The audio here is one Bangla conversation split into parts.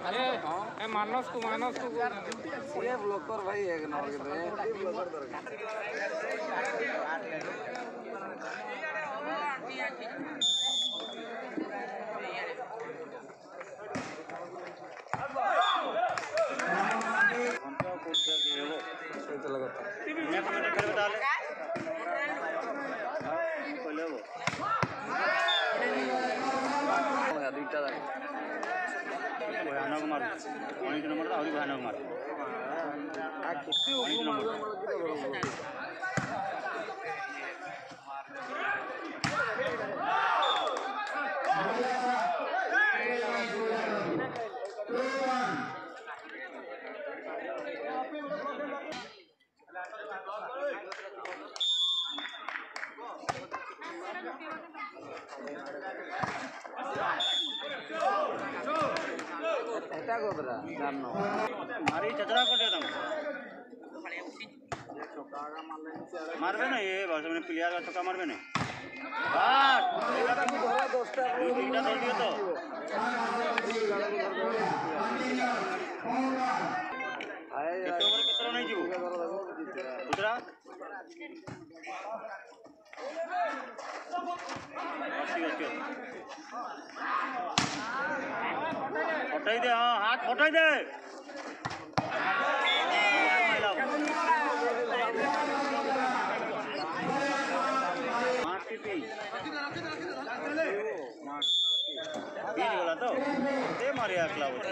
अरे ए मानस को मानस को ये ब्लॉकर भाई एक नंबर के দুইটা দাঁড়িয়ে ভয়ানক মার অনেক নম্বর আହୁରି ভয়ানক মার ಗೊಬ್ಬರ মারবে না এ ভাষা মানে প্লেয়ার ছোকা মারবে না। তিনটা দল দিয়ে তো কেতরা নাই যাব কুতরা ঠিক আছে উঠাই দে হাত উঠাই দে তো দে মারি একলা উঠে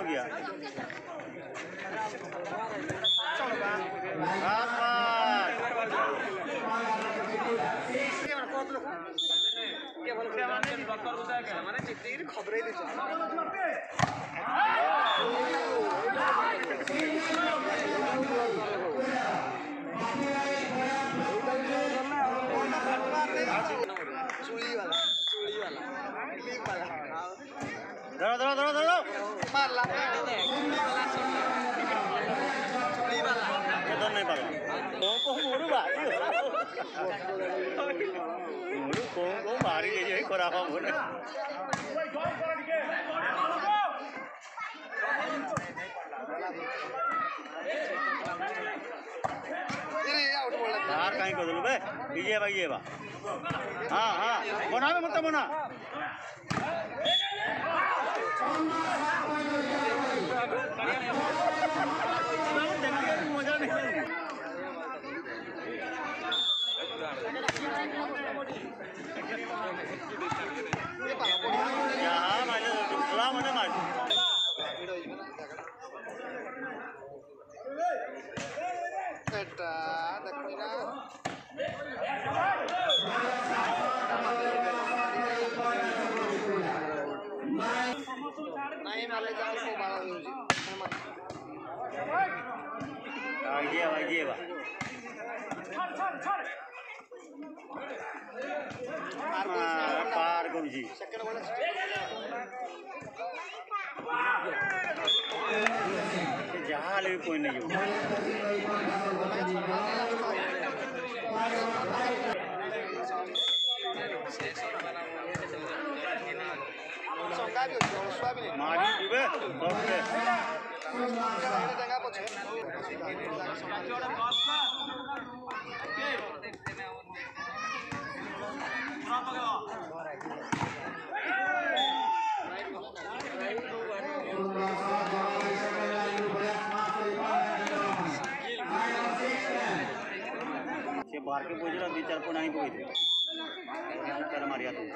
तो एक धर्म हो गया को मारी यही करा बोले यार कहीं को बे डीजे भाई ये बा हाँ हाँ बना मत बना मजा नहीं এটা দেখো না नहीं वाले। जाओ को बाहर हो जी आगे आगे बा जहाँ ले कोई नहीं मारी दिबे ओके পার্কে পৌঁছলাম দুই চার কোণ আমি বই দিলাম তার মারিয়া দেবো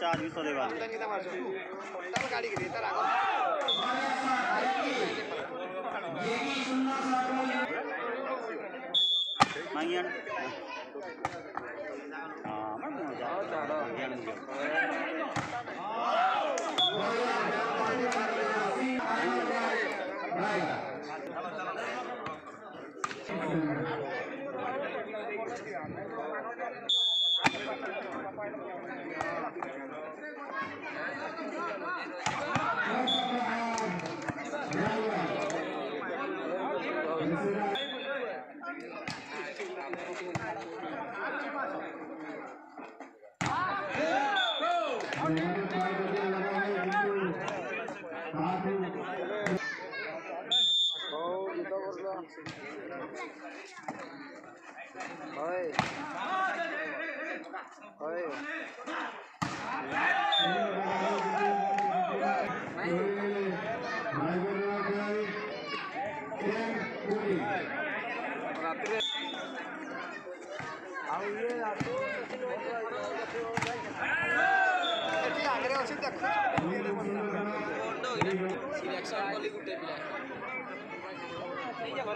चार युसो देवा मांगियान हाँ मैं मुझे चारों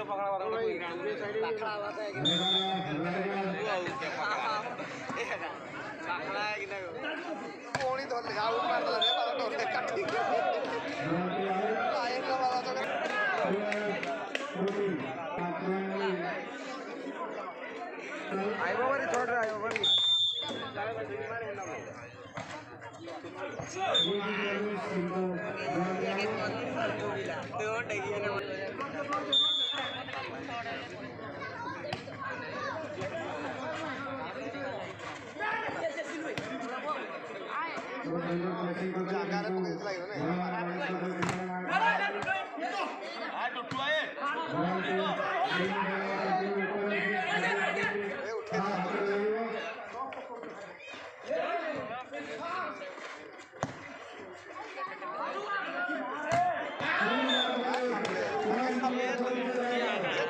பக்கடா పోనీ తోలి కావు మాట్లాడలే మన తోలి కట్టి ఆయనలో మన అయ్యవారి చూడరా అయ్యవారి సింధు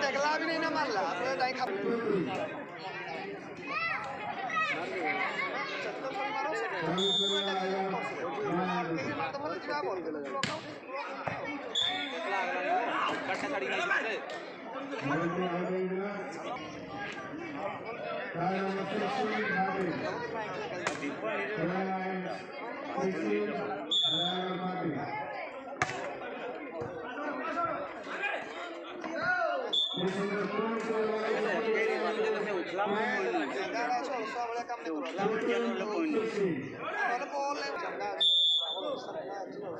देखला भी नहीं ना मारला आपने डाई खा ছাড়িয়ে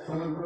Salam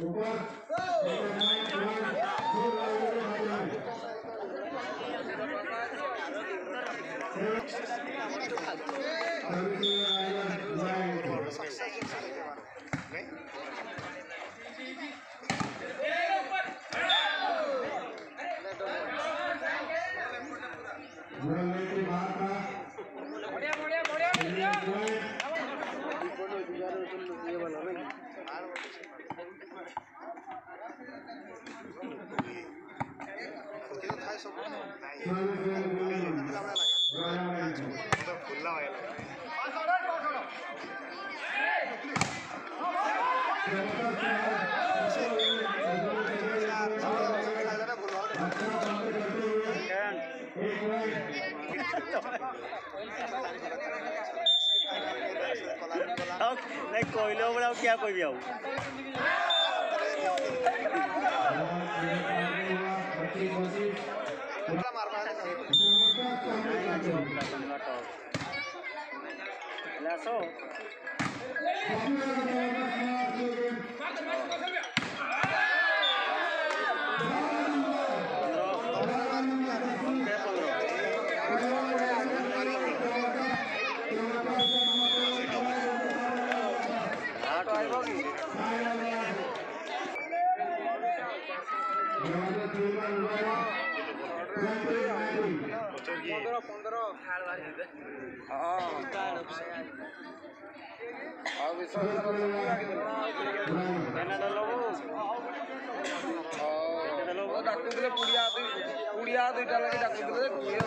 ऊपर নাই কৰিলেও মানে আৰু কিয়া কৰিবি আৰু লাছ ଡାକୁଥିଲେ ପୁଡ଼ିଆ ପୁଡ଼ିଆ ଦୁଇଟା ଲାଗି ଡାକୁଥିଲେ କିଏ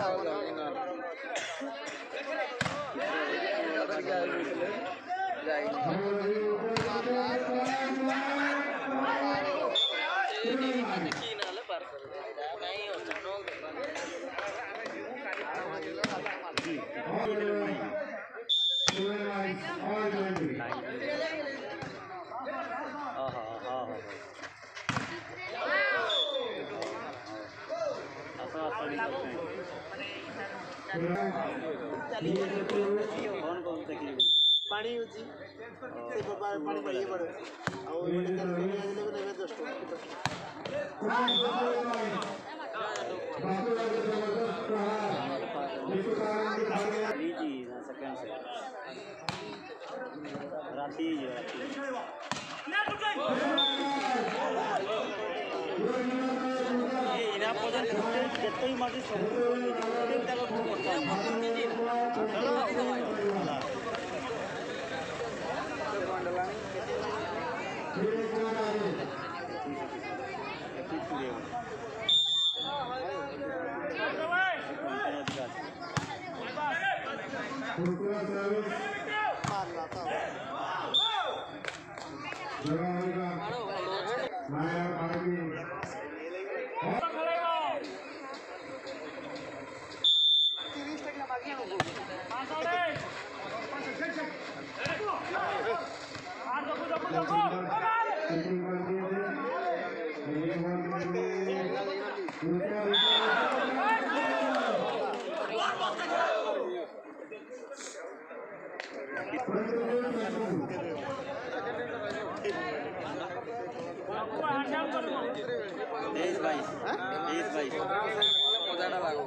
ପାଣି ହେଉଛି ସେ ପାଣି ପାଇଏ ପଡ଼େ ଆଉ ଗୋଟେ ଆସିଲେ ଗୋଟେ ଏବେ ଦଶ ରାତି ରାତି ଏଇନା ପର୍ଯ୍ୟନ୍ତ ଯେତେ ମାଟି ସବୁ ତାକୁ ତେଇଶ তেইশ বাইশ তেইশ বাইশ পূজাটা লাগবো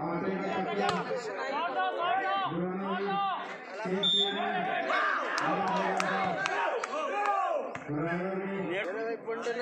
আমাদের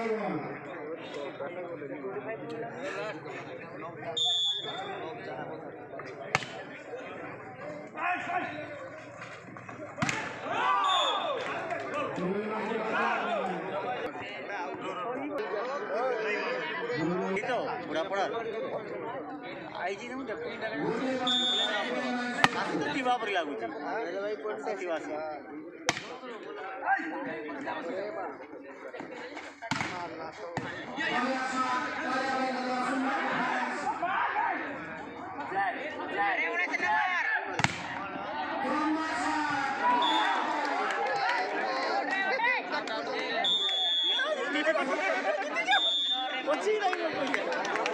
ती वापरी लागू ती वापर 落ちないの